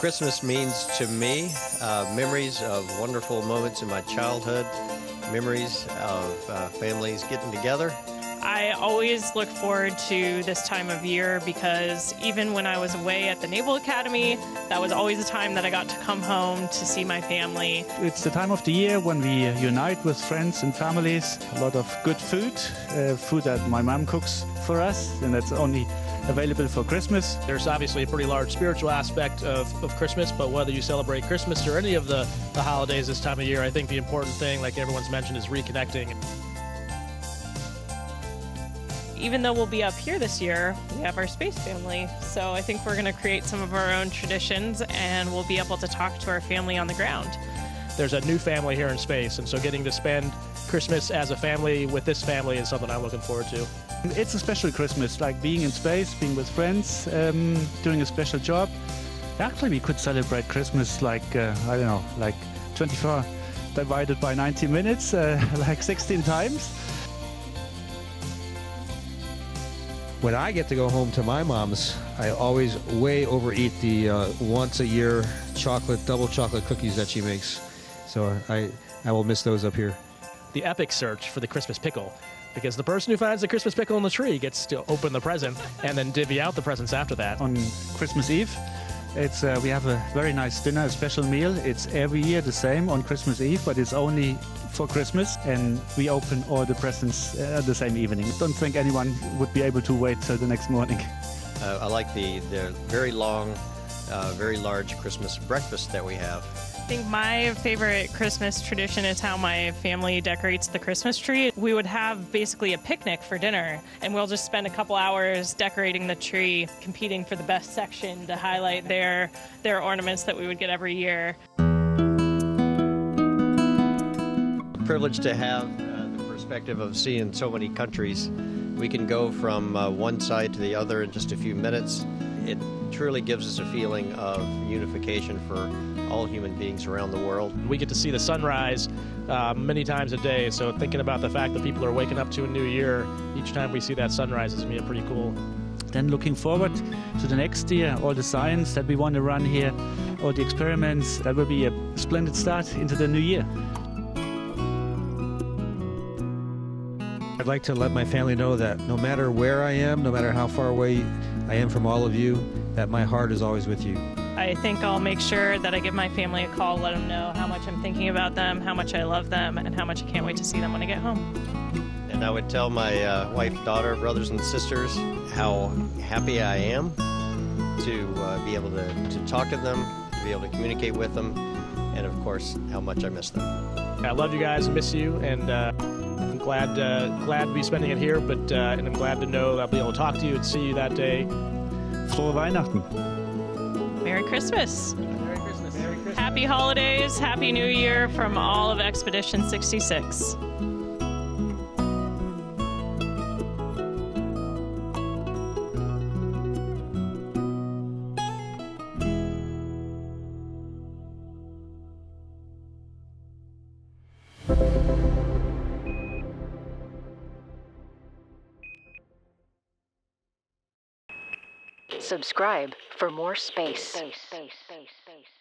Christmas means to me uh, memories of wonderful moments in my childhood, memories of uh, families getting together. I always look forward to this time of year because even when I was away at the Naval Academy, that was always a time that I got to come home to see my family. It's the time of the year when we unite with friends and families. A lot of good food, uh, food that my mom cooks for us, and that's only available for Christmas. There's obviously a pretty large spiritual aspect of, of Christmas, but whether you celebrate Christmas or any of the, the holidays this time of year, I think the important thing, like everyone's mentioned, is reconnecting. Even though we'll be up here this year, we have our space family. So I think we're going to create some of our own traditions and we'll be able to talk to our family on the ground. There's a new family here in space, and so getting to spend Christmas as a family with this family is something I'm looking forward to. It's a special Christmas, like being in space, being with friends, um, doing a special job. Actually, we could celebrate Christmas like, uh, I don't know, like 24 divided by 90 minutes, uh, like 16 times. When I get to go home to my mom's, I always way overeat the uh, once a year chocolate, double chocolate cookies that she makes. So I, I will miss those up here. The epic search for the Christmas pickle. Because the person who finds the Christmas pickle in the tree gets to open the present and then divvy out the presents after that. On Christmas Eve, it's uh, we have a very nice dinner, a special meal. It's every year the same on Christmas Eve, but it's only for Christmas, and we open all the presents uh, the same evening. Don't think anyone would be able to wait till the next morning. Uh, I like the, the very long, uh, very large Christmas breakfast that we have. I think my favorite Christmas tradition is how my family decorates the Christmas tree. We would have basically a picnic for dinner, and we'll just spend a couple hours decorating the tree, competing for the best section to highlight their their ornaments that we would get every year. Privileged to have uh, the perspective of seeing so many countries. We can go from uh, one side to the other in just a few minutes. It truly gives us a feeling of unification for all human beings around the world. We get to see the sunrise uh, many times a day, so thinking about the fact that people are waking up to a new year each time we see that sunrise is going to be pretty cool. Then looking forward to the next year, all the science that we want to run here, all the experiments, that will be a splendid start into the new year. I'd like to let my family know that no matter where I am, no matter how far away I am from all of you, that my heart is always with you. I think I'll make sure that I give my family a call, let them know how much I'm thinking about them, how much I love them, and how much I can't wait to see them when I get home. And I would tell my uh, wife, daughter, brothers, and sisters how happy I am to uh, be able to, to talk to them, to be able to communicate with them, and of course, how much I miss them. I love you guys, miss you, and uh, I'm glad uh, glad to be spending it here. But uh, and I'm glad to know that I'll be able to talk to you and see you that day. Frohe Weihnachten. Merry Christmas. Merry Christmas. Merry Christmas. Happy holidays, Happy New Year from all of Expedition 66. Subscribe for more space. space, space, space.